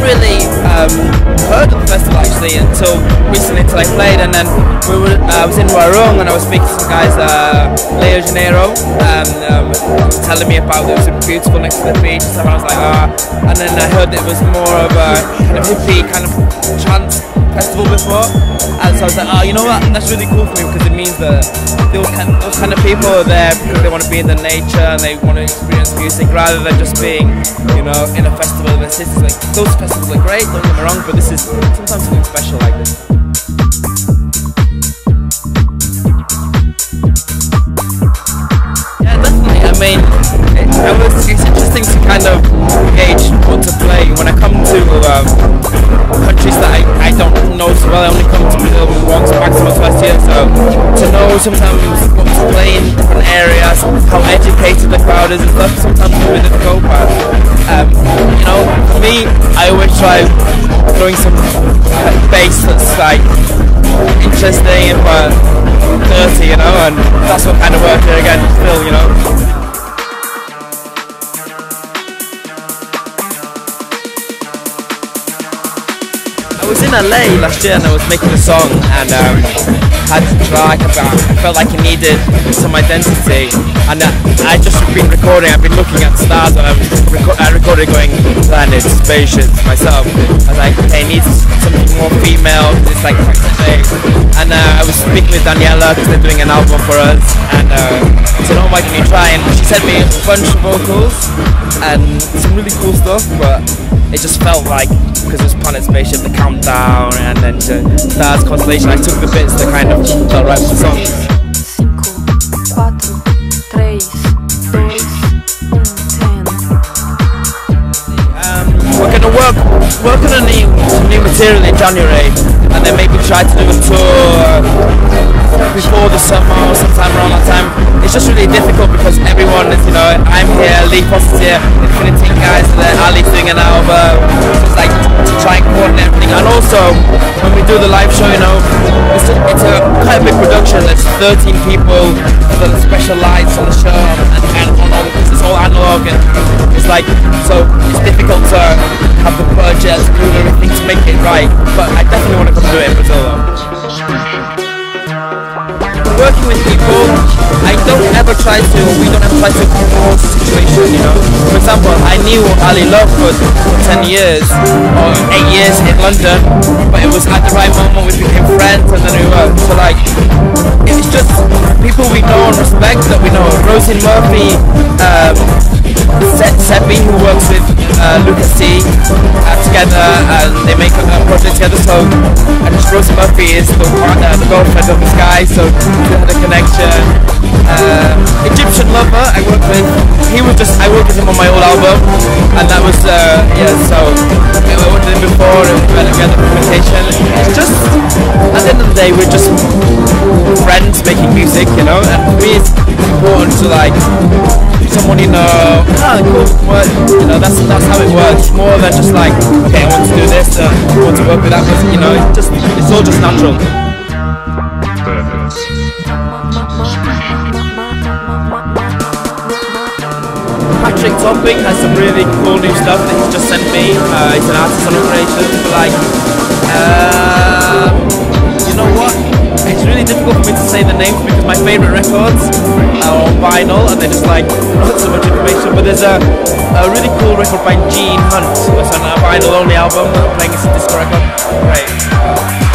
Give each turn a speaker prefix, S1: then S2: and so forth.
S1: really um, heard of the festival actually until recently until I played and then we were, uh, I was in Warung and I was speaking to some guys, uh, Leo Janeiro, and um, telling me about it. it was beautiful next to the beach and stuff and I was like ah and then I heard it was more of a kind hippie kind of trance festival before, and so I was like, oh, you know what? That's really cool for me because it means that those kind, those kind of people are there because they want to be in the nature and they want to experience music rather than just being, you know, in a festival in the city. Like those festivals are great, don't get me wrong, but this is sometimes something special like this. Yeah, definitely. I mean, it, it was, it's interesting to kind of gauge what to play when I come to um, countries that I don't know so well. I only come to Brazil once maximum first year, so to know sometimes what to play in different areas, how educated the crowd is and stuff, sometimes it's a bit difficult, but um, you know, for me, I always try throwing some bass that's like interesting but dirty, you know, and that's what kind of worked here again, still, you know. I was in LA last year and I was making a song and um, had to track about, I felt like it needed some identity and uh, I just been recording, I've been looking at stars and I, reco- I recorded going planets, spaceships myself. I was like, okay, it something more female, it's like and uh, I was speaking with Daniela because they're doing an album for us and uh, I said, oh why don't you try? And she sent me a bunch of vocals and some really cool stuff but it just felt like because it was Planet Spaceship, the countdown, and then to Stars Constellation, I took the bits that kind of felt right for the song.
S2: Cinco, quatro, três, dois, ten.
S1: Um, we're gonna work work on a new, some new material in January, and then maybe try to do a tour before the summer or sometime around that time. It's just really difficult because everyone is, you know, I'm here, Lee Foster's here, Infinity guys are there, Ali's doing an album. It's like to try and coordinate everything, and also when we do the live show, you know, it's a, it's a quite a big production. There's 13 people, there's special lights on the show, and, and on all it's all analog, and it's like so it's difficult to have the budget do everything to make it right. But I definitely want to come do it in Brazil though working with people, I don't ever try to, we don't ever try to control the situation, you know. For example, I knew Ali Love for 10 years, or 8 years in London, but it was at the right moment we became friends and then we were, so like, it's just people we know and respect that we know. Róisín Murphy, Seppi who works with uh, Lucas T uh, together and they make a, a project together so and Róisín Murphy is the, uh, the girlfriend of this guy so we had a connection. Uh, Egyptian Lover I worked with he was just I worked with him on my old album and that was uh, yeah so I worked with him before and we had together implementation it's just at the end of the day we're just friends making music you know and for me it's important to like someone you know, ah, cool, what, you know, that's that's how it works. More than just like, okay, I want to do this, uh, I want to work with that person, you know, it just it's all just natural. Patrick Topping has some really cool new stuff that he's just sent me. Uh, he's an artist on creation, but like, what? It's really difficult for me to say the names because my favourite records are on vinyl and they're just like not so much information. But there's a, a really cool record by Gene Hunt. It's on a vinyl only album. I'm playing a disco record. Great.